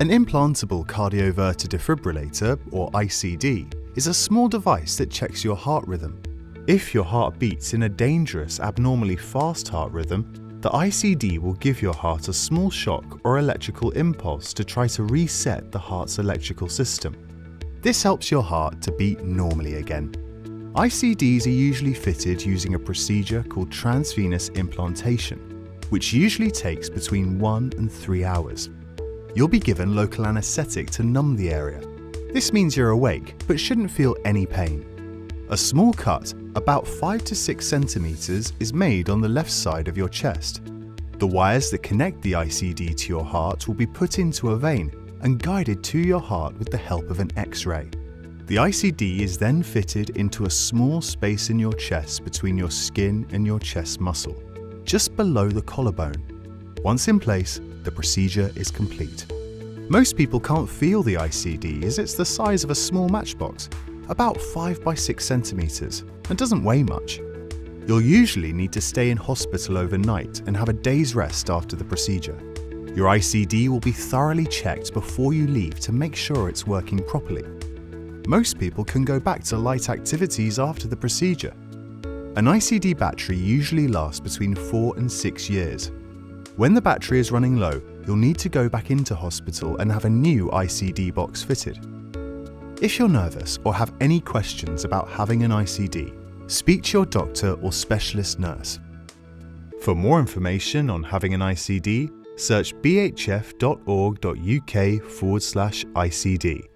An implantable cardioverter defibrillator, or ICD, is a small device that checks your heart rhythm. If your heart beats in a dangerous, abnormally fast heart rhythm, the ICD will give your heart a small shock or electrical impulse to try to reset the heart's electrical system. This helps your heart to beat normally again. ICDs are usually fitted using a procedure called transvenous implantation, which usually takes between 1 and 3 hours. You'll be given local anaesthetic to numb the area. This means you're awake but shouldn't feel any pain. A small cut, about 5 to 6 centimeters, is made on the left side of your chest. The wires that connect the ICD to your heart will be put into a vein and guided to your heart with the help of an X-ray. The ICD is then fitted into a small space in your chest between your skin and your chest muscle, just below the collarbone. Once in place, the procedure is complete. Most people can't feel the ICD as it's the size of a small matchbox about 5 by 6 centimeters, and doesn't weigh much. You'll usually need to stay in hospital overnight and have a day's rest after the procedure. Your ICD will be thoroughly checked before you leave to make sure it's working properly. Most people can go back to light activities after the procedure. An ICD battery usually lasts between 4 and 6 years. When the battery is running low, you'll need to go back into hospital and have a new ICD box fitted. If you're nervous or have any questions about having an ICD, speak to your doctor or specialist nurse. For more information on having an ICD, search bhf.org.uk forward slash ICD.